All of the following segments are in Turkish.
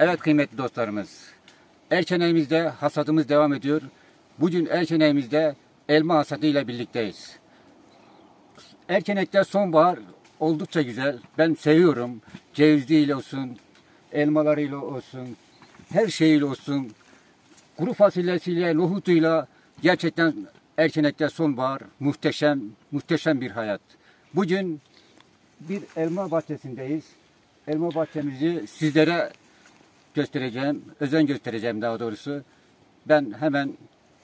Evet kıymetli dostlarımız. Erçeneğimizde hasadımız devam ediyor. Bugün Erçeneğimizde elma hasadıyla birlikteyiz. Erçenek'te sonbahar oldukça güzel. Ben seviyorum. Cevizliyle olsun, elmalarıyla olsun, her şeyiyle olsun. Kuru fasulyesiyle, nohutuyla gerçekten Erçenek'te sonbahar muhteşem, muhteşem bir hayat. Bugün bir elma bahçesindeyiz. Elma bahçemizi sizlere göstereceğim, özen göstereceğim daha doğrusu. Ben hemen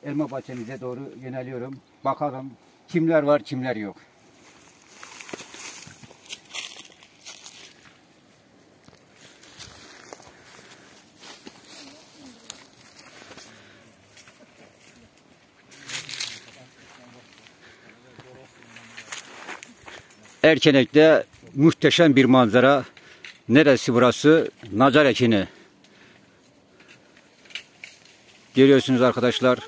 elma bahçemize doğru yöneliyorum. Bakalım kimler var, kimler yok. Erkenek'te muhteşem bir manzara. Neresi burası? Nazar Ekini. Görüyorsunuz arkadaşlar.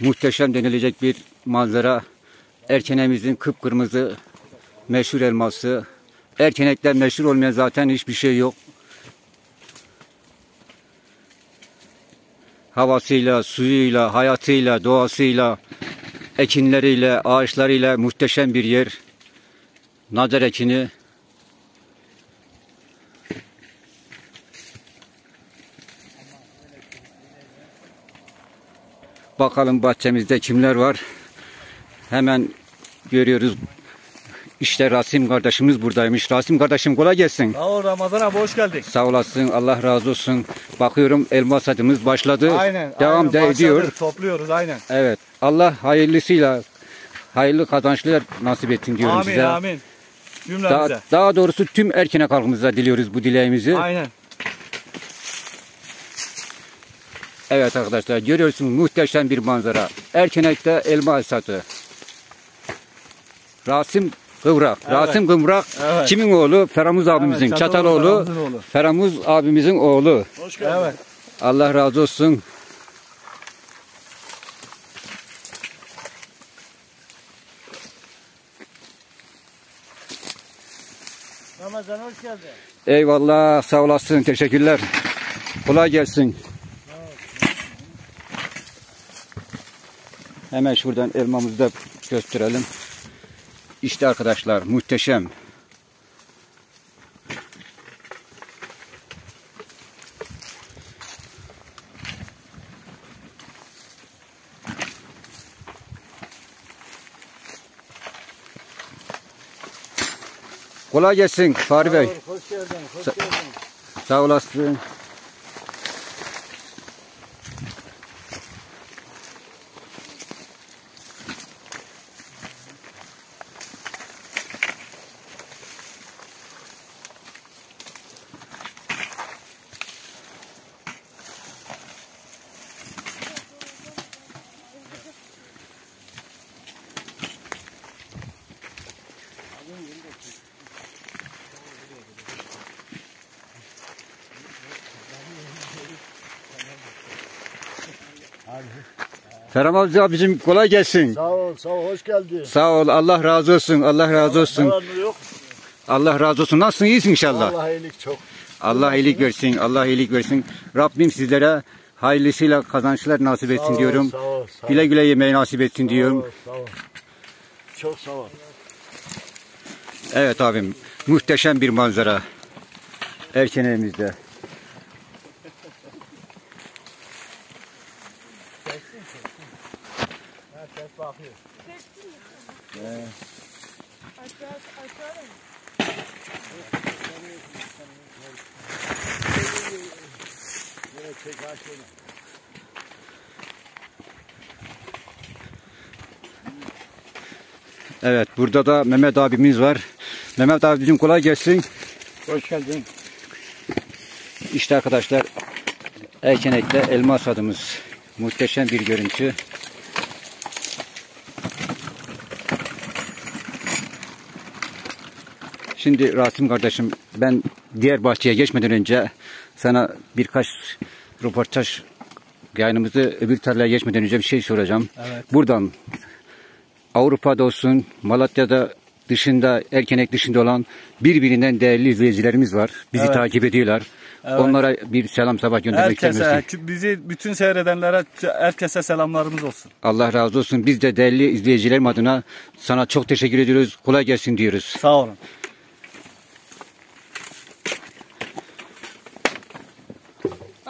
Muhteşem denilecek bir manzara. Erkenek'imizin kıpkırmızı meşhur elması. Erkenek'ten meşhur olmayan zaten hiçbir şey yok. Havasıyla, suyuyla, hayatıyla, doğasıyla, ekinleriyle, ağaçlarıyla muhteşem bir yer. Nazar ekini Bakalım bahçemizde kimler var. Hemen görüyoruz. İşte Rasim kardeşimiz buradaymış. Rasim kardeşim kolay gelsin. Sağ ol Ramazan abi hoş geldin. Sağ olasın. Allah razı olsun. Bakıyorum elma satımız başladı. Aynen. Devam aynen, da başladı, ediyor. Topluyoruz aynen. Evet. Allah hayırlısıyla hayırlı kazançlar nasip etsin diyorum amin size. amin. Cümlemize. Daha, daha doğrusu tüm erkenek halkımıza diliyoruz bu dileğimizi. Aynen. Evet arkadaşlar görüyorsunuz muhteşem bir manzara. Erkenek'te elma hasatı. Rasim Kıvrak. Evet. Rasim Kıvrak Evet. kimin oğlu? Feramuz abimizin. Evet, Çataloğlu. Oğlu. Feramuz abimizin oğlu. Hoş geldin. Evet. Allah razı olsun. Ramazan hoş geldin. Eyvallah sağ olasın. Teşekkürler. Kolay gelsin. Hemen şuradan elmamızı da gösterelim. İşte arkadaşlar muhteşem. Kolay gelsin Fahri Bey. Hoş geldin. Hoş Sa- geldin. Sağ olasın. Feramaz abicim kolay gelsin. Sağ ol, sağ ol, hoş geldin. Sağ ol. Allah razı olsun. Allah razı olsun. yok? Allah razı olsun. Nasılsın? İyisin inşallah. Allah iyilik çok. Allah iyilik versin. Allah iyilik versin. Rabbim sizlere hayırlısıyla kazançlar nasip etsin ol, diyorum. Sağ ol, sağ ol. Güle güle yemeği nasip etsin diyorum. Sağ ol, sağ ol. Çok sağ ol. Evet abim. Muhteşem bir manzara. Erkeneğimizde. Evet burada da Mehmet abimiz var. Mehmet abicim kolay gelsin. Hoş geldin. İşte arkadaşlar Erkenek'te elma hasadımız. Muhteşem bir görüntü. Şimdi Rasim kardeşim ben diğer bahçeye geçmeden önce sana birkaç röportaj yayınımızı öbür tarlaya geçmeden önce bir şey soracağım. Evet. Buradan Avrupa'da olsun, Malatya'da dışında, Erkenek dışında olan birbirinden değerli izleyicilerimiz var. Bizi Evet. takip ediyorlar. Evet. Onlara bir selam sabah göndermek Herkese, bizi bütün seyredenlere, herkese selamlarımız olsun. Allah razı olsun. Biz de değerli izleyicilerim adına sana çok teşekkür ediyoruz. Kolay gelsin diyoruz. Sağ olun.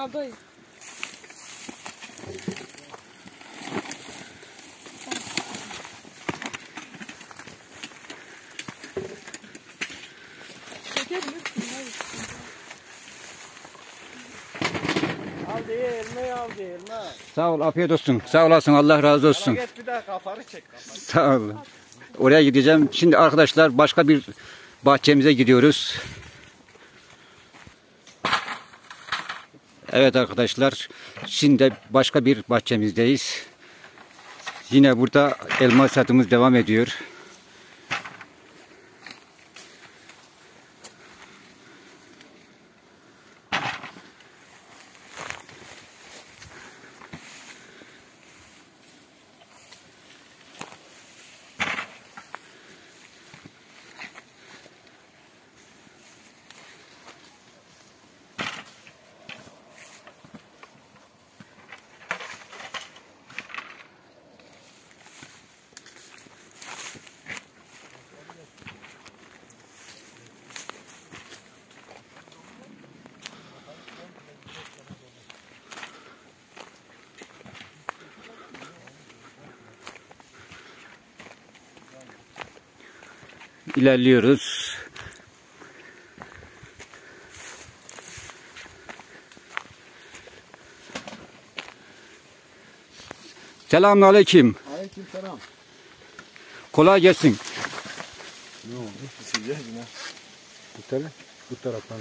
Al dayı. Şeker mi? Aldı elmayı aldı elma. Sağ ol, afiyet olsun. Sağ olasın, Allah razı olsun. Git bir daha kafanı çek. kafanı. Sağ ol. Oraya gideceğim. Şimdi arkadaşlar başka bir bahçemize gidiyoruz. Evet arkadaşlar. Şimdi başka bir bahçemizdeyiz. Yine burada elma satımız devam ediyor. İlerliyoruz. Selamun aleyküm. Aleyküm selam. Kolay gelsin. Bu taraf, bu taraftan.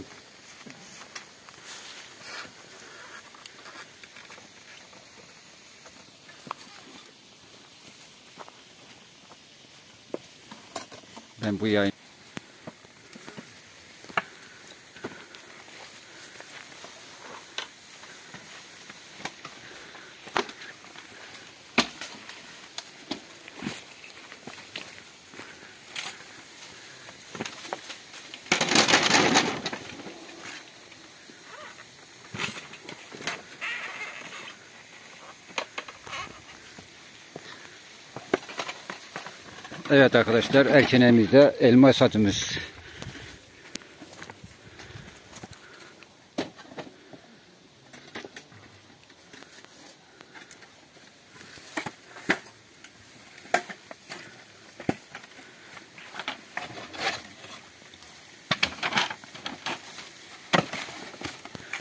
Ben bu yayın Evet arkadaşlar erkenemizde elma satımız.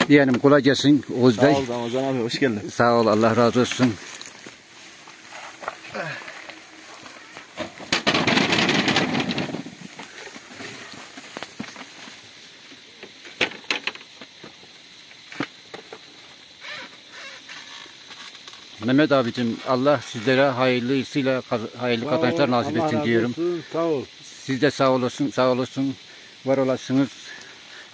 Diyelim kolay gelsin Oğuz Bey. Sağ ol Ramazan abi hoş geldin. Sağ ol Allah razı olsun. Mehmet abicim Allah sizlere hayırlısıyla hayırlı kazançlar nasip etsin diyorum. Sağ ol. Siz de sağ olasın, sağ olasın, var olasınız.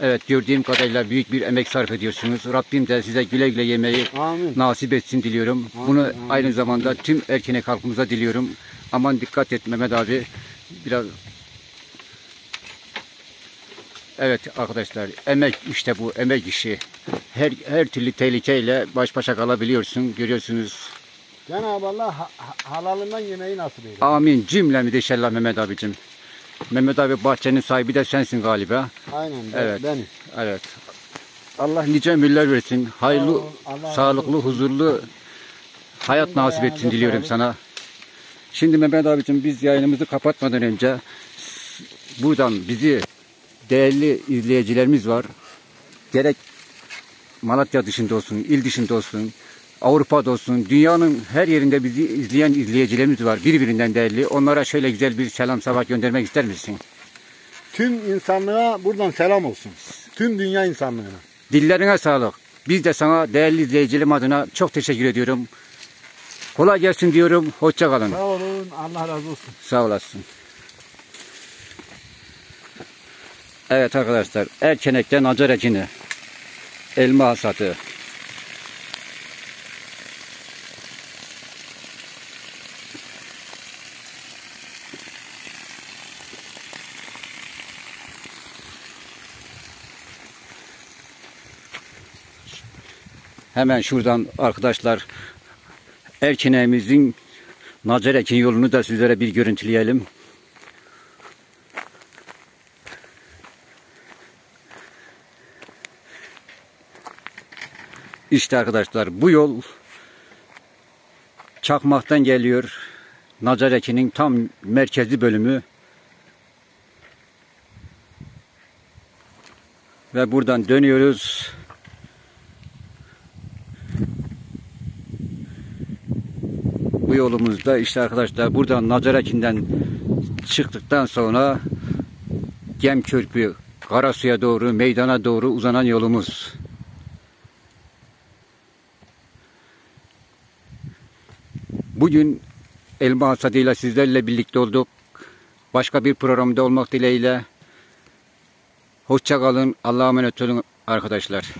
Evet gördüğüm kadarıyla büyük bir emek sarf ediyorsunuz. Rabbim de size güle güle yemeği Amin. nasip etsin diliyorum. Bunu aynı zamanda tüm erkenek halkımıza diliyorum. Aman dikkat et Mehmet abi. Biraz Evet arkadaşlar emek işte bu emek işi. Her her türlü tehlikeyle baş başa kalabiliyorsun. Görüyorsunuz. Cenab-ı Allah ha- ha- halalından yemeği nasip eylesin. Amin cümlemi de inşallah Mehmet abicim. Mehmet abi bahçenin sahibi de sensin galiba. Aynen ben, Evet. benim. Evet. Allah nice ömürler versin. Hayırlı, Allah sağlıklı, huzurlu hayat nasip ayağınıza etsin diliyorum sağlık. sana. Şimdi Mehmet abicim biz yayınımızı kapatmadan önce buradan bizi değerli izleyicilerimiz var. Gerek Malatya dışında olsun, il dışında olsun, Avrupa'da olsun, dünyanın her yerinde bizi izleyen izleyicilerimiz var. Birbirinden değerli. Onlara şöyle güzel bir selam sabah göndermek ister misin? Tüm insanlığa buradan selam olsun. Tüm dünya insanlığına. Dillerine sağlık. Biz de sana değerli izleyicilerim adına çok teşekkür ediyorum. Kolay gelsin diyorum. Hoşça kalın. Sağ olun. Allah razı olsun. Sağ olasın. Evet arkadaşlar Erkenek'ten acar ekini elma hasatı Hemen şuradan arkadaşlar Erkeneğimizin Nacer Ekin yolunu da sizlere bir görüntüleyelim. İşte arkadaşlar bu yol Çakmak'tan geliyor. Nacareki'nin tam merkezi bölümü. Ve buradan dönüyoruz. Bu yolumuzda işte arkadaşlar buradan Nacareki'nden çıktıktan sonra Gemkörpü, Karasu'ya doğru, meydana doğru uzanan yolumuz. Bugün Elma Hasadıyla sizlerle birlikte olduk. Başka bir programda olmak dileğiyle. Hoşça kalın. Allah'a emanet olun arkadaşlar.